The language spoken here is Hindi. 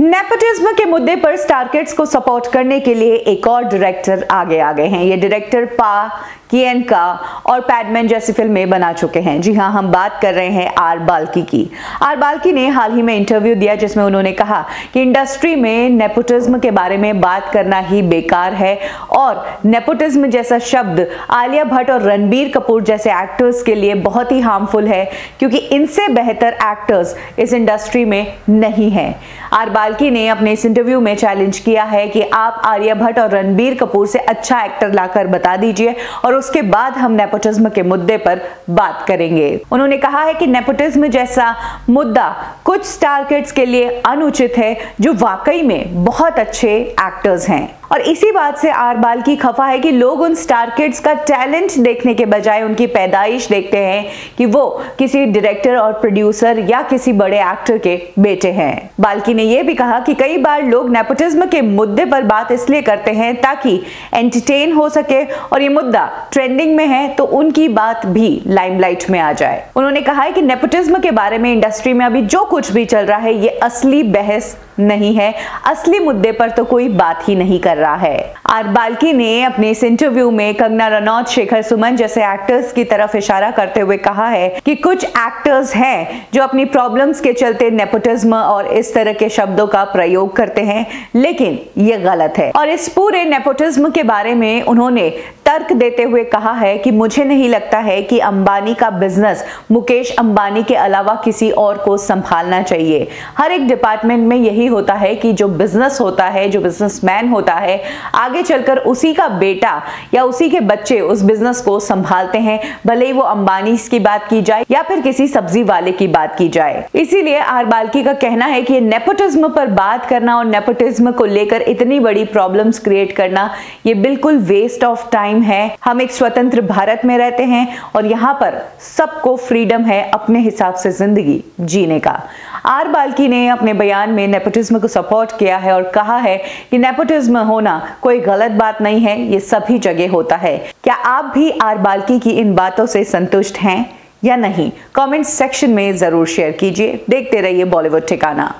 नेपोटिज्म के मुद्दे पर स्टार किड्स को सपोर्ट करने के लिए एक और डायरेक्टर आगे आ गए हैं। ये डायरेक्टर पा किएन का और पैडमैन जैसी फ़िल्में बना चुके हैं। जी हाँ हम बात कर रहे हैं आर बाल्की की। आर बाल्की ने हाल ही में इंटरव्यू दिया जिसमें उन्होंने कहा कि इंडस्ट्री में नेपोटिज्म के बारे में बात करना ही बेकार है और नेपोटिज्म जैसा शब्द आलिया भट्ट और रणबीर कपूर जैसे एक्टर्स के लिए बहुत ही हार्मफुल है, क्योंकि इनसे बेहतर एक्टर्स इस इंडस्ट्री में नहीं है। आर बाल्की ने अपने इस इंटरव्यू में चैलेंज किया है कि आप आलिया भट्ट और रणबीर कपूर से अच्छा एक्टर लाकर बता दीजिए और उसके बाद हम नेपोटिज्म के मुद्दे पर बात करेंगे। उन्होंने कहा है कि नेपोटिज्म जैसा मुद्दा कुछ स्टार किड्स के लिए अनुचित है जो वाकई में बहुत अच्छे एक्टर्स हैं। और इसी बात से आर बाल की खफा है कि लोग उन स्टार किड्स का टैलेंट देखने के बजाय उनकी पैदाइश देखते हैं कि वो किसी डायरेक्टर और प्रोड्यूसर या किसी बड़े एक्टर के बेटे हैं। बाल्की ने यह भी कहा कि कई बार लोग नेपोटिज्म के मुद्दे पर बात इसलिए करते हैं ताकि एंटरटेन हो सके और ये मुद्दा ट्रेंडिंग में है तो उनकी बात भी लाइमलाइट में आ जाए। उन्होंने कहा है कि नेपोटिज्म के बारे में इंडस्ट्री में अभी जो कुछ भी चल रहा है, ये असली बहस नहीं है। असली मुद्दे पर तो कोई बात ही नहीं कर रहा है। आर बाल्की ने अपने इस इंटरव्यू में कंगना रनौत, शेखर सुमन जैसे एक्टर्स की तरफ़ इशारा करते हुए कहा है कि कुछ एक्टर्स हैं जो अपनी प्रॉब्लम्स के चलते नेपोटिज्म और इस तरह के शब्दों का प्रयोग करते हैं, लेकिन ये गलत है। और इस पूरे नेपोटिज्म के बारे में उन्होंने तर्क देते हुए कहा है कि मुझे नहीं लगता है कि अंबानी का बिज़नेस मुकेश अंबानी के अलावा किसी और को संभालना चाहिए। हर एक डिपार्टमेंट में यही होता है कि जो बिज़नेस होता है, जो बिजनेसमैन होता है, आगे चलकर उसी का बेटा या उसी के बच्चे उस बिज़नेस को संभालते हैं, भले ही वो अंबानी की बात की जाए या फिर किसी सब्ज़ी वाले की बात की जाए। इसीलिए आर बाल्की का कहना है कि नेपोटिज्म पर बात करना और नेपोटिज्म को लेकर इतनी बड़ी प्रॉब्लम्स क्रिएट करना, ये बिल्कुल वेस्ट ऑफ़ टाइम टाइम है, हम एक स्वतंत्र भारत में रहते हैं और यहाँ पर सबको फ्रीडम है अपने हिसाब से ज़िंदगी जीने का। आर बाल्की ने अपने बयान में नेपोटिज्म को सपोर्ट किया है और कहा है कि नेपोटिज्म होना कोई गलत बात नहीं है, ये सभी जगह होता है। क्या आप भी आर बाल्की की इन बातों से संतुष्ट हैं या नहीं? कमेंट सेक्शन में ज़रूर शेयर कीजिए। देखते रहिए बॉलीवुड ठिकाना।